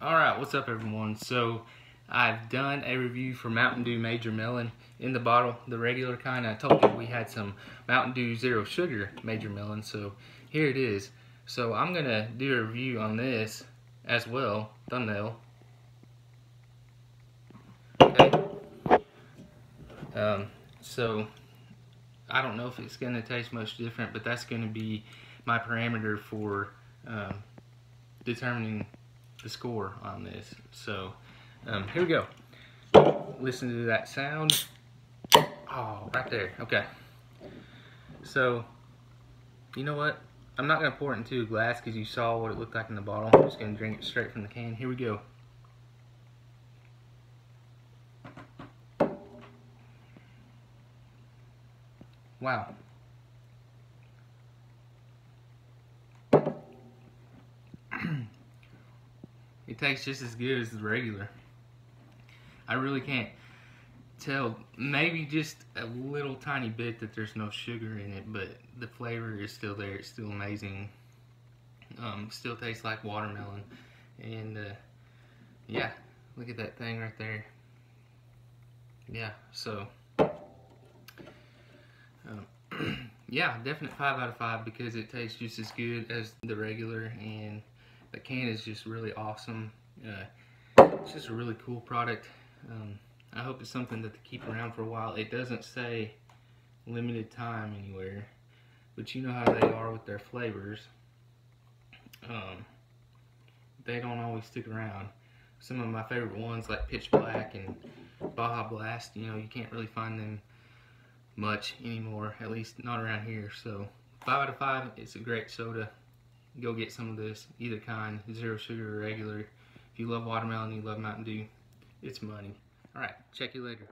what's up everyone? So I've done a review for Mountain Dew Major Melon in the bottle, the regular kind. I told you we had some Mountain Dew Zero Sugar Major Melon, so here it is. So I'm gonna do a review on this as well, thumbnail. Okay. Um, so I don't know if it's gonna taste much different, but that's gonna be my parameter for um, determining the score on this. So um, here we go. Listen to that sound. Oh, right there. Okay. So, you know what? I'm not going to pour it into a glass because you saw what it looked like in the bottle. I'm just going to drink it straight from the can. Here we go. Wow. It tastes just as good as the regular. I really can't tell. Maybe just a little tiny bit that there's no sugar in it, but the flavor is still there. It's still amazing. Um, still tastes like watermelon. And uh, yeah, look at that thing right there. Yeah, so um, yeah, definite five out of five because it tastes just as good as the regular and the can is just really awesome. Uh, it's just a really cool product. Um, I hope it's something that they keep around for a while. It doesn't say limited time anywhere, but you know how they are with their flavors. Um, they don't always stick around. Some of my favorite ones like Pitch Black and Baja Blast, you know, you can't really find them much anymore, at least not around here. So 5 out of 5, it's a great soda. Go get some of this, either kind, zero sugar or regular. If you love watermelon, you love Mountain Dew, it's money. All right, check you later.